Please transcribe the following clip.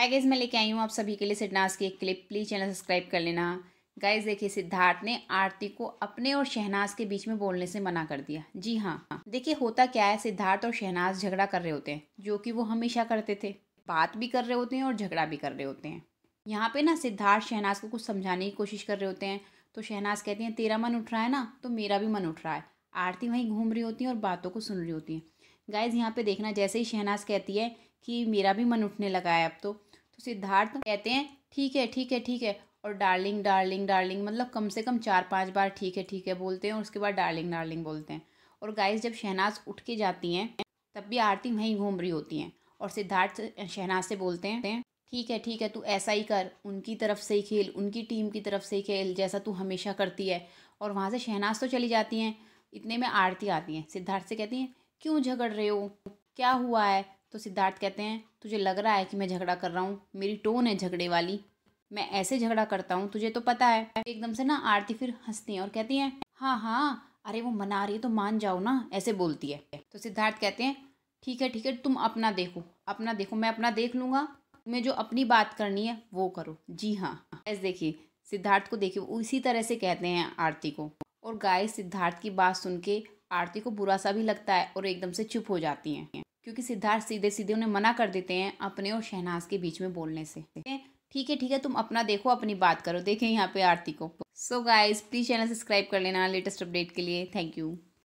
हाय guys मैं लेके आई हूँ आप सभी के लिए सिडनाज की एक क्लिप प्लीज़ चैनल सब्सक्राइब कर लेना. गाइज़ देखिए, सिद्धार्थ ने आरती को अपने और शहनाज के बीच में बोलने से मना कर दिया. जी हाँ. देखिए, होता क्या है? सिद्धार्थ और शहनाज झगड़ा कर रहे होते हैं, जो कि वो हमेशा करते थे. बात भी कर रहे होते हैं और झगड़ा भी कर रहे होते हैं. यहाँ पे ना सिद्धार्थ शहनाज को कुछ समझाने की कोशिश कर रहे होते हैं. तो शहनाज कहती हैं, तेरा मन उठ रहा है ना तो मेरा भी मन उठ रहा है. आरती वहीं घूम रही होती है और बातों को सुन रही होती है. गाइज़ यहाँ पे देखना, जैसे ही शहनाज कहती है कि मेरा भी मन उठने लगा है अब तो तो सिद्धार्थ कहते हैं, ठीक है ठीक है ठीक है। और डार्लिंग डार्लिंग डार्लिंग मतलब कम से कम चार, पाँच बार ठीक है ठीक है बोलते हैं और उसके बाद डार्लिंग डार्लिंग बोलते हैं। और गाइस जब शहनाज उठ के जाती हैं, तब भी आरती वहीं घूम रही होती हैं। और सिद्धार्थ शहनाज से बोलते हैं, ठीक है ठीक है, तू ऐसा ही कर। उनकी तरफ़ से ही खेल, उनकी टीम की तरफ़ से ही खेल, जैसा तू हमेशा करती है। और वहाँ से शहनाज तो चली जाती हैं। इतने में आरती आती हैं। सिद्धार्थ से कहती हैं, क्यों झगड़ रहे हो? क्या हुआ है? तो सिद्धार्थ कहते हैं, तुझे लग रहा है कि मैं झगड़ा कर रहा हूँ, मेरी टोन है झगड़े वाली। मैं ऐसे झगड़ा करता हूँ, तुझे तो पता है। एकदम से ना आरती फिर हंसती है और कहती है हाँ हाँ अरे वो मना रही है तो मान जाओ ना, ऐसे बोलती है। तो सिद्धार्थ कहते हैं, ठीक है ठीक है, तुम अपना देखो अपना देखो, मैं अपना देख लूँगा। तुम्हें जो अपनी बात करनी है, वो करो। जी हाँ। ऐसे देखिए, सिद्धार्थ को देखिए, वो इसी तरह से कहते हैं आरती को। और गाय सिद्धार्थ की बात सुन के आरती को बुरा सा भी लगता है और एकदम से चुप हो जाती हैं। क्योंकि सिद्धार्थ सीधे सीधे उन्हें मना कर देते हैं अपने और शहनाज के बीच में बोलने से। ठीक है ठीक है, तुम अपना देखो, अपनी बात करो, देखें यहाँ पे आरती को। So guys please channel subscribe कर लेना लेटेस्ट अपडेट के लिए। Thank you